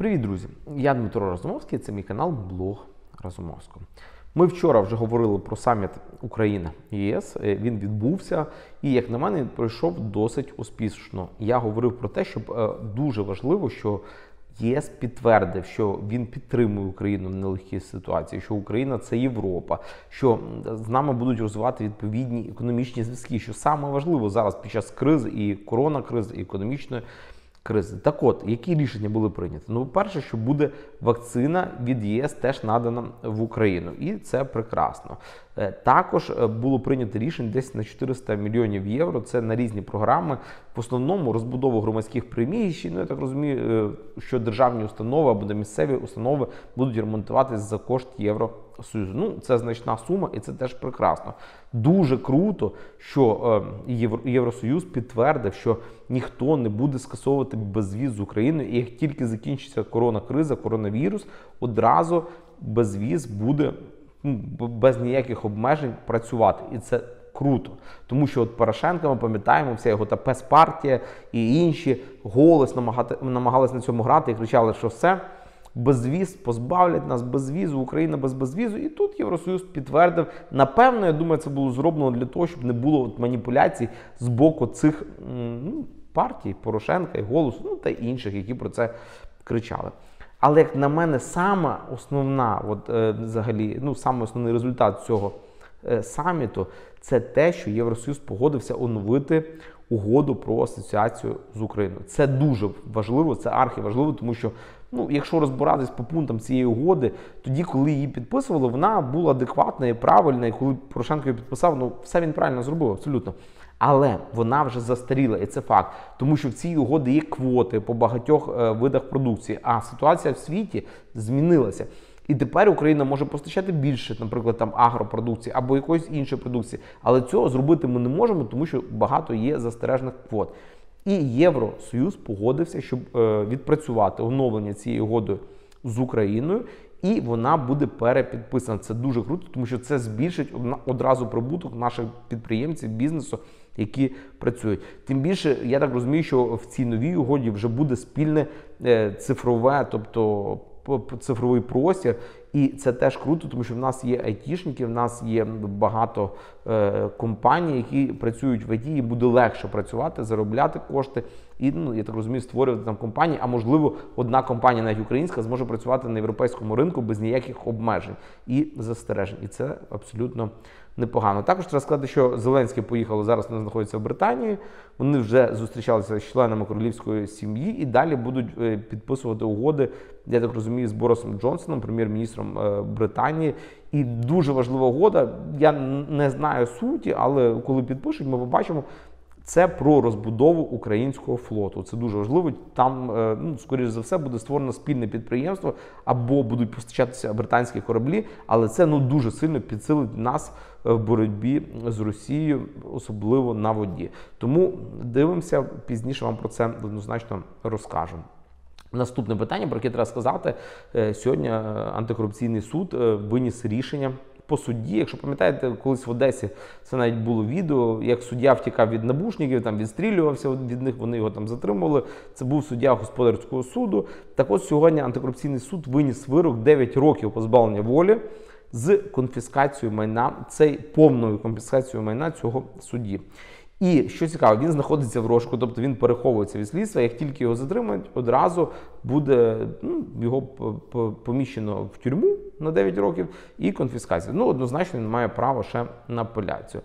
Привіт, друзі! Я Дмитро Разумовський, це мій канал Блог Разумовського. Ми вчора вже говорили про саміт Україна ЄС. Е, Він відбувся, і як на мене, пройшов досить успішно. Я говорив про те, що е, дуже важливо, що ЄС підтвердив, що він підтримує Україну в нелегкій ситуації, що Україна це Європа, що з нами будуть розвивати відповідні економічні зв'язки. Що саме важливо зараз під час кризи і коронакризи, і економічної кризи. Так от, які рішення були прийняті? Ну, перше, що буде вакцина від ЄС теж надана в Україну, і це прекрасно. Е, також е, було прийнято рішення десь на 400 мільйонів євро. Це на різні програми. В основному розбудову громадських приміщень. Ну я так розумію, е, що державні установи або місцеві установи будуть ремонтуватись за кошт Євросоюзу. Ну це значна сума, і це теж прекрасно. Дуже круто, що Євросоюз підтвердив, що ніхто не буде скасовувати безвіз з України, і як тільки закінчиться корона криза, коронавірус, одразу безвіз буде. Ну, без ніяких обмежень працювати, і це круто. Тому що от Порошенка, ми пам'ятаємо, вся його та пес-партія і інші голос намагати, намагались на цьому грати і кричали, що все. Безвіз, позбавлять нас безвізу, Україна без безвізу. І тут Євросоюз підтвердив. Напевно, я думаю, це було зроблено для того, щоб не було от маніпуляцій з боку цих ну, партій Порошенка і голосу, ну та інших, які про це кричали. Але як на мене, сама основна, от е, взагалі, ну саме основний результат цього е, саміту це те, що Євросоюз погодився оновити угоду про асоціацію з Україною. Це дуже важливо, це архіважливо, тому що ну, якщо розбиратись по пунктам цієї угоди, тоді, коли її підписували, вона була адекватна і правильна. І коли Порошенко її підписав, ну все він правильно зробив, абсолютно. Але вона вже застаріла, і це факт, тому що в цій угоді є квоти по багатьох е, видах продукції. А ситуація в світі змінилася. І тепер Україна може постачати більше, наприклад, там агропродукції або якоїсь іншої продукції. Але цього зробити ми не можемо, тому що багато є застережних квот. І Євросоюз погодився, щоб е, відпрацювати оновлення цієї угоди з Україною. І вона буде перепідписана. Це дуже круто, тому що це збільшить одразу прибуток наших підприємців, бізнесу, які працюють. Тим більше, я так розумію, що в цій новій угоді вже буде спільне е, цифрове, тобто цифровий простір. І це теж круто, тому що в нас є айтішники, в нас є багато е, компаній, які працюють в ІТ, і буде легше працювати, заробляти кошти. І ну я так розумію, створювати там компанії. А можливо, одна компанія, навіть українська, зможе працювати на європейському ринку без ніяких обмежень і застережень. І це абсолютно непогано. Також треба сказати, що Зеленський поїхав зараз. Вони знаходяться в Британії. Вони вже зустрічалися з членами королівської сім'ї і далі будуть е, підписувати угоди. Я так розумію, з Борисом Джонсоном, прем'єр-міністром е, Британії. І дуже важлива угода. Я не знаю суті, але коли підпишуть, ми побачимо. Це про розбудову українського флоту. Це дуже важливо. Там, е, ну, скоріш за все, буде створено спільне підприємство або будуть постачатися британські кораблі, але це ну дуже сильно підсилить нас в боротьбі з Росією, особливо на воді. Тому дивимося пізніше. Вам про це однозначно розкажемо. Наступне питання, про яке треба сказати, е, сьогодні е, антикорупційний суд виніс рішення по судді. Якщо пам'ятаєте, колись в Одесі це навіть було відео, як суддя втікав від набушників, там відстрілювався від них, вони його там затримували. Це був суддя господарського суду. Так от сьогодні антикорупційний суд виніс вирок 9 років позбавлення волі з конфіскацією майна, цей повною конфіскацією майна цього судді. І що цікаво, він знаходиться в рожку, тобто він переховується від слідства. Як тільки його затримають, одразу буде ну, його поміщено в тюрму на 9 років і конфіскація. Ну, однозначно, він має право ще на апеляцію.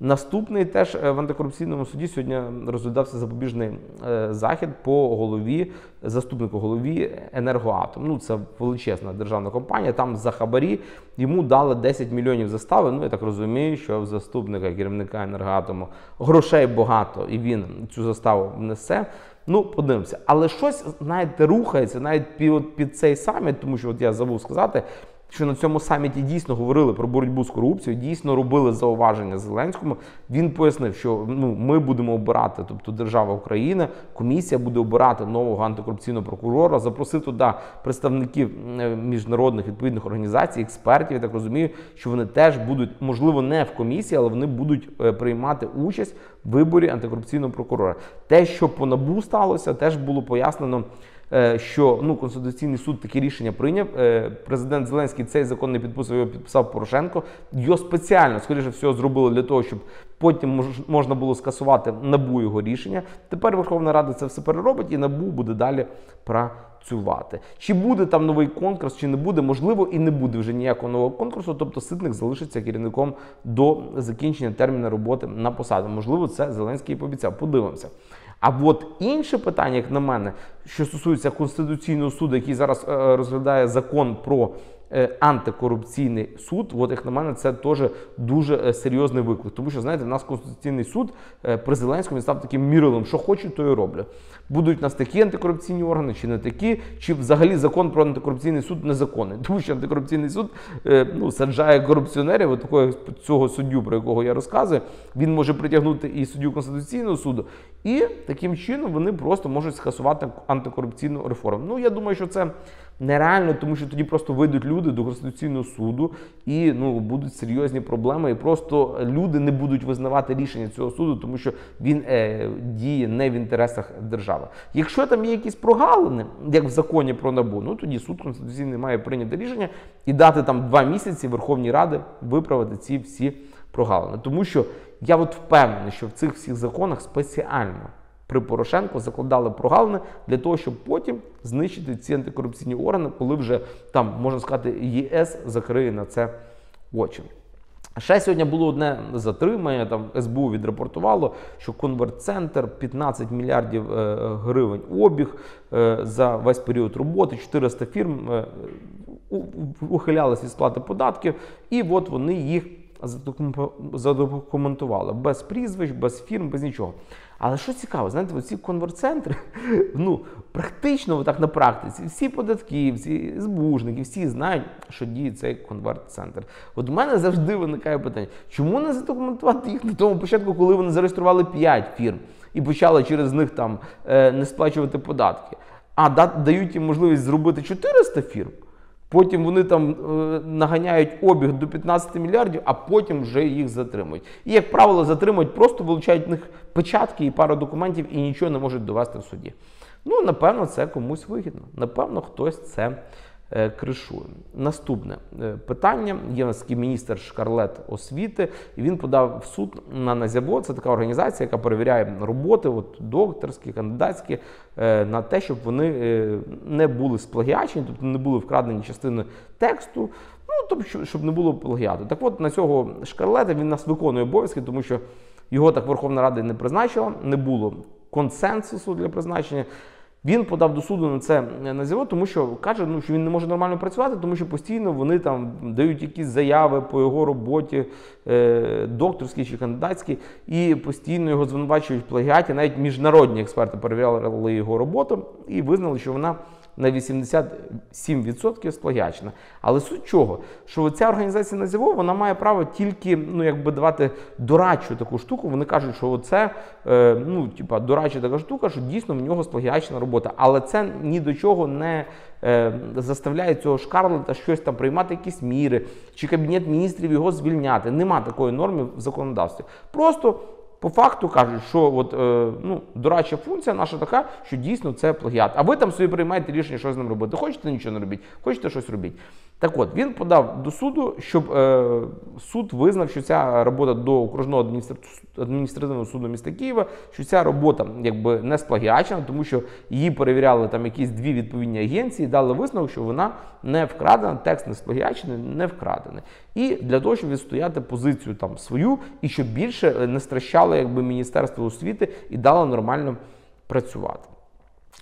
Наступний теж е, в антикорупційному суді сьогодні розглядався запобіжний е, захід по голові, заступнику голові енергоатом. Ну це величезна державна компанія. Там за хабарі йому дали 10 мільйонів застави. Ну я так розумію, що в заступника керівника енергоатому грошей багато, і він цю заставу внесе. Ну, подивимося, але щось знаєте, рухається навіть під, під цей саміт, тому що от я забув сказати що на цьому саміті дійсно говорили про боротьбу з корупцією, дійсно робили зауваження Зеленському. Він пояснив, що ну ми будемо обирати, тобто держава Україна, комісія буде обирати нового антикорупційного прокурора, запросив туди представників е, міжнародних відповідних організацій, експертів. Я так розумію, що вони теж будуть, можливо, не в комісії, але вони будуть е, приймати участь в виборі антикорупційного прокурора. Те, що по набу сталося, теж було пояснено. Е, що ну конституційний суд таке рішення прийняв. Е, Президент Зеленський цей закон не підписував, його підписав Порошенко. Його спеціально, скоріше всього, зробили для того, щоб потім мож- можна було скасувати набу його рішення. Тепер Верховна Рада це все переробить, і набу буде далі працювати. Чи буде там новий конкурс, чи не буде, можливо, і не буде вже ніякого нового конкурсу. Тобто Ситник залишиться керівником до закінчення терміну роботи на посаду. Можливо, це Зеленський і пообіцяв. Подивимося. А от інше питання, як на мене, що стосується Конституційного суду, який зараз е, розглядає закон про е, антикорупційний суд, от як на мене, це теж дуже е, серйозний виклик. Тому що, знаєте, в нас Конституційний суд е, при Зеленському став таким мірилом, що хочу, то і роблю. Будуть у нас такі антикорупційні органи, чи не такі, чи взагалі закон про антикорупційний суд незаконний. Тому що антикорупційний суд е, ну, саджає корупціонерів, от такого цього суддю, про якого я розказую, він може притягнути і суддю Конституційного суду, і таким чином вони просто можуть скасувати антикорупційну реформу. Ну я думаю, що це нереально, тому що тоді просто вийдуть люди до Конституційного суду і ну будуть серйозні проблеми, і просто люди не будуть визнавати рішення цього суду, тому що він е, діє не в інтересах держави. Якщо там є якісь прогалини, як в законі про набу, ну тоді суд конституційний має прийняти рішення і дати там два місяці Верховній Ради виправити ці всі прогалини. Тому що я от впевнений, що в цих всіх законах спеціально при Порошенку закладали прогалини для того, щоб потім знищити ці антикорупційні органи, коли вже там можна сказати ЄС закриє на це очі. Ще сьогодні було одне затримання. Там СБУ відрапортувало, що конвертцентр 15 мільярдів е, гривень обіг е, за весь період роботи, 400 фірм е, ухилялися від сплати податків, і от вони їх задокументували без прізвищ, без фірм, без нічого. Але що цікаво, знаєте, оці конвертцентри, ну практично так на практиці, всі податківці, СБУшники, всі знають, що діє цей конверт-центр. От у мене завжди виникає питання, чому не задокументувати їх на тому початку, коли вони зареєстрували 5 фірм і почали через них там е, не сплачувати податки, а да- дають їм можливість зробити 400 фірм. Потім вони там е, наганяють обіг до 15 мільярдів, а потім вже їх затримують. І, як правило, затримують, просто вилучають в них печатки і пару документів і нічого не можуть довести в суді. Ну, напевно, це комусь вигідно. Напевно, хтось це кришує. Наступне е, питання. Є у нас такий міністр Шкарлет освіти, і він подав в суд на Назябо. Це така організація, яка перевіряє роботи, от докторські, кандидатські, е, на те, щоб вони е, не були сплагіачені, тобто не були вкрадені частини тексту. Ну, тобто, щоб не було плагіату. Так от на цього Шкарлета він нас виконує обов'язки, тому що його так Верховна Рада не призначила, не було консенсусу для призначення. Він подав до суду на це назіво, тому що каже, ну що він не може нормально працювати, тому що постійно вони там дають якісь заяви по його роботі, е, докторській чи кандидатській, і постійно його звинувачують в плагіаті. Навіть міжнародні експерти перевіряли його роботу і визнали, що вона на 87% сплагіачена. Але суть чого? Що ця організація назіво, вона має право тільки ну, якби давати дорадчу таку штуку. Вони кажуть, що це е, ну, типа, дорадча така штука, що дійсно в нього сплагіачна робота. Але це ні до чого не е, заставляє цього шкарлета щось там приймати якісь міри, чи кабінет міністрів його звільняти. Нема такої норми в законодавстві. Просто по факту кажуть, що от, е, ну, дорадча функція наша така, що дійсно це плагіат. А ви там собі приймаєте рішення, що з ним робити. Хочете нічого не робіть, хочете щось робіть. Так от, він подав до суду, щоб е, суд визнав, що ця робота до окружного адміністративного суду міста Києва, що ця робота якби не сплагіачена, тому що її перевіряли там якісь дві відповідні агенції, дали висновок, що вона не вкрадена, текст не сплагіачений, не вкрадений. І для того, щоб відстояти позицію там свою, і щоб більше е, не стращало якби міністерство освіти і дало нормально працювати.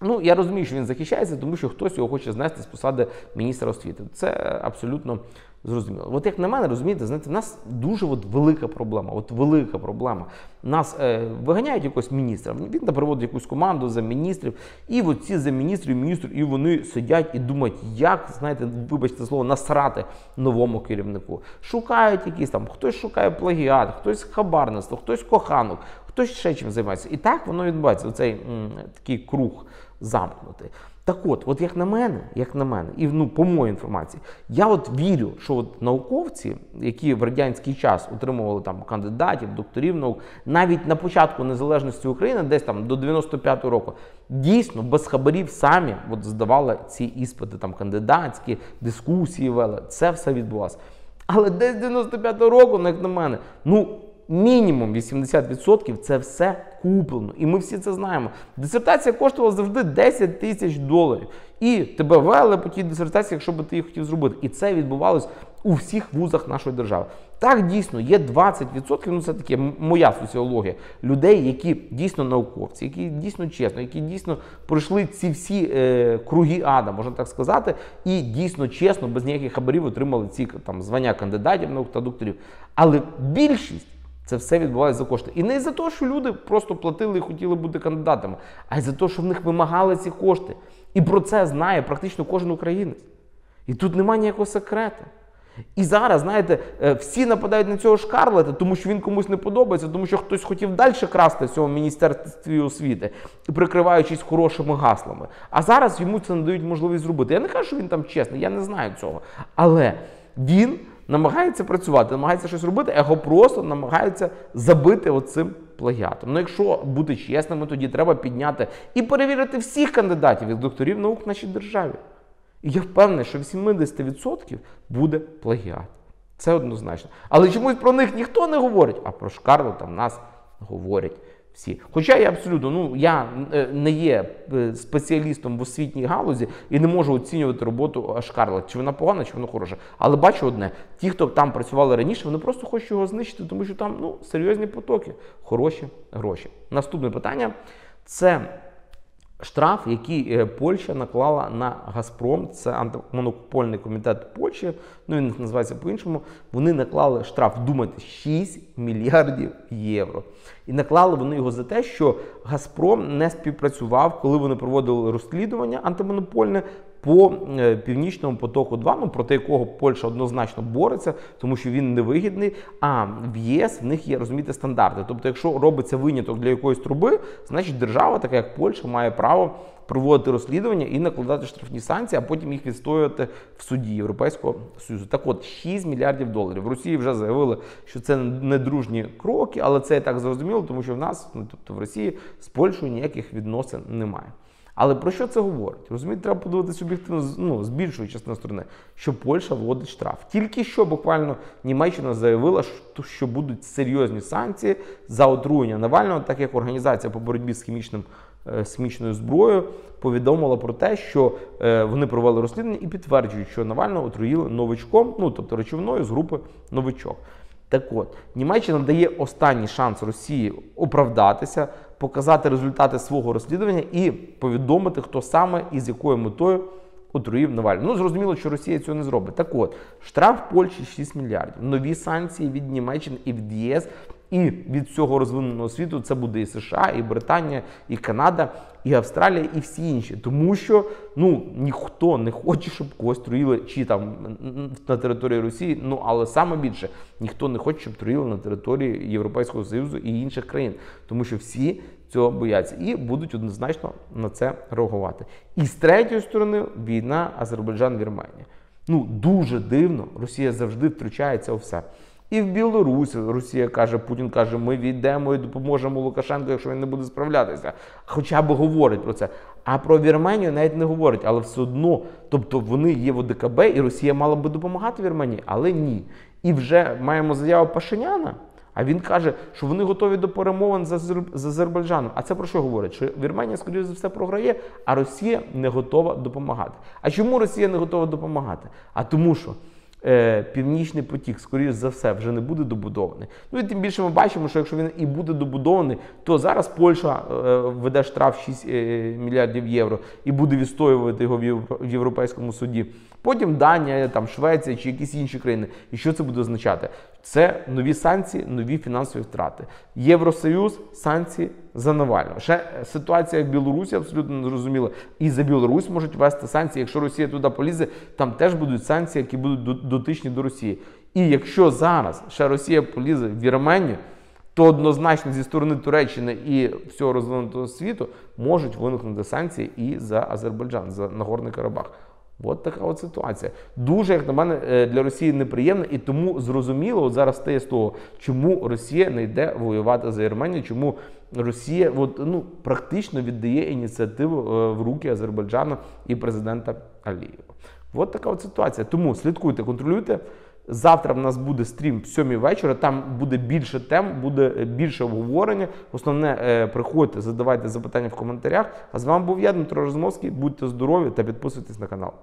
Ну, я розумію, що він захищається, тому що хтось його хоче знести з посади міністра освіти. Це абсолютно зрозуміло. От як на мене, розумієте, знаєте, в нас дуже от велика проблема. От велика проблема. Нас е, виганяють якогось міністра. Він там приводить якусь команду за міністрів, і от ці за міністрів, міністрів, і вони сидять і думають, як знаєте, вибачте слово, насрати новому керівнику. Шукають якісь там, хтось шукає плагіат, хтось хабарництво, хтось коханок, хтось ще чим займається. І так воно відбувається. Оцей м, такий круг замкнутий. Так от, от як на мене, як на мене, і ну, по моїй інформації, я от вірю, що от науковці, які в радянський час отримували там кандидатів, докторів наук, навіть на початку незалежності України, десь там до 95-го року, дійсно без хабарів самі от здавали ці іспити, там кандидатські дискусії вели. Це все відбувалося. Але десь 95-го року, ну, як на мене, ну мінімум 80% це все куплено. І ми всі це знаємо. Дисертація коштувала завжди 10 тисяч доларів. І тебе вели по тій дисертації, якщо би ти її хотів зробити. І це відбувалось у всіх вузах нашої держави. Так дійсно є 20%, ну це таке моя соціологія, людей, які дійсно науковці, які дійсно чесно, які дійсно пройшли ці всі е, круги ада, можна так сказати, і дійсно чесно, без ніяких хабарів отримали ці там звання кандидатів наук та докторів. Але більшість. Це все відбувається за кошти. І не за те, що люди просто платили і хотіли бути кандидатами, а й за те, що в них вимагали ці кошти. І про це знає практично кожен українець. І тут немає ніякого секрету. І зараз, знаєте, е, всі нападають на цього Шкарлета, тому що він комусь не подобається, тому що хтось хотів далі красти в цьому міністерстві освіти, прикриваючись хорошими гаслами. А зараз йому це не дають можливість зробити. Я не кажу, що він там чесний, я не знаю цього. Але він намагається працювати, намагається щось робити, а його просто намагаються забити оцим плагіатом. Ну, якщо бути чесними, тоді треба підняти і перевірити всіх кандидатів від докторів наук в нашій державі. І я впевнений, що 80% буде плагіат. Це однозначно. Але чомусь про них ніхто не говорить, а про Шкарлета в нас говорять всі. Хоча я абсолютно ну я е, не є е, спеціалістом в освітній галузі і не можу оцінювати роботу Шкарла, чи вона погана, чи вона хороша. Але бачу одне: ті, хто там працювали раніше, вони просто хочуть його знищити, тому що там ну серйозні потоки, хороші гроші. Наступне питання це. Штраф, який е, Польща наклала на Газпром, це антимонопольний комітет Польщі, ну він називається по-іншому. Вони наклали штраф, думайте, 6 мільярдів євро. І наклали вони його за те, що Газпром не співпрацював, коли вони проводили розслідування антимонопольне по е, північному потоку, 2 ну проти якого Польща однозначно бореться, тому що він невигідний. А в ЄС в них є розумієте, стандарти. Тобто, якщо робиться виняток для якоїсь труби, значить держава, така як Польща, має право проводити розслідування і накладати штрафні санкції, а потім їх відстоювати в суді Європейського союзу. Так, от 6 мільярдів доларів. В Росії вже заявили, що це не дружні кроки, але це і так зрозуміло, тому що в нас, ну тобто в Росії, з Польщею ніяких відносин немає. Але про що це говорить? Розумієте, треба подивитися об'єктивно ну, з більшої частини сторони, що Польща вводить штраф. Тільки що буквально Німеччина заявила, що будуть серйозні санкції за отруєння Навального, так як організація по боротьбі з хімічним е, з хімічною зброєю повідомила про те, що е, вони провели розслідування і підтверджують, що Навального отруїли новичком, ну тобто речовиною з групи новичок. Так от, Німеччина дає останній шанс Росії оправдатися, показати результати свого розслідування і повідомити, хто саме і з якою метою отруїв Навального. Ну, зрозуміло, що Росія цього не зробить. Так от, штраф Польщі 6 мільярдів. Нові санкції від Німеччини і від ЄС і від цього розвиненого світу це буде і США, і Британія, і Канада, і Австралія, і всі інші. Тому що ну ніхто не хоче, щоб когось труїли чи там на території Росії. Ну але саме більше ніхто не хоче, щоб труїли на території Європейського Союзу і інших країн, тому що всі. Цього бояться і будуть однозначно на це реагувати. І з третьої сторони війна Азербайджан-Вірменія. Ну дуже дивно, Росія завжди втручається у все. І в Білорусі Росія каже, Путін каже, ми війдемо і допоможемо Лукашенку, якщо він не буде справлятися. Хоча б говорить про це. А про Вірменію навіть не говорить, але все одно, тобто вони є в ОДКБ, і Росія мала би допомагати Вірменії, але ні. І вже маємо заяву Пашиняна. А він каже, що вони готові до перемовин з Азербайджаном. А це про що говорить? Що Вірменія, скоріше за все, програє, а Росія не готова допомагати. А чому Росія не готова допомагати? А тому що. Е, Північний потік, скоріш за все, вже не буде добудований. Ну і тим більше ми бачимо, що якщо він і буде добудований, то зараз Польща е, веде штраф 6 е, мільярдів євро і буде відстоювати його в Європейському суді. Потім Данія, там Швеція чи якісь інші країни. І що це буде означати? Це нові санкції, нові фінансові втрати. Євросоюз, санкції за Навального. Ще ситуація в Білорусі абсолютно незрозуміла. І за Білорусь можуть ввести санкції. Якщо Росія туди полізе, там теж будуть санкції, які будуть дотичні до Росії. І якщо зараз ще Росія полізе в Вірменію, то однозначно зі сторони Туреччини і всього розвинутого світу можуть виникнути санкції і за Азербайджан, за Нагорний Карабах. От така от ситуація. Дуже, як на мене, е, для Росії неприємна, і тому зрозуміло, от зараз стає з того, чому Росія не йде воювати за Вірменію, чому Росія от, ну, практично віддає ініціативу е, в руки Азербайджану і президента Алієва. От така от ситуація. Тому слідкуйте, контролюйте. Завтра в нас буде стрім в 7 вечора. Там буде більше тем, буде е, більше обговорення. Основне, приходьте, задавайте запитання в коментарях. А з вами був я, Дмитро Розмовський. Будьте здорові та підписуйтесь на канал.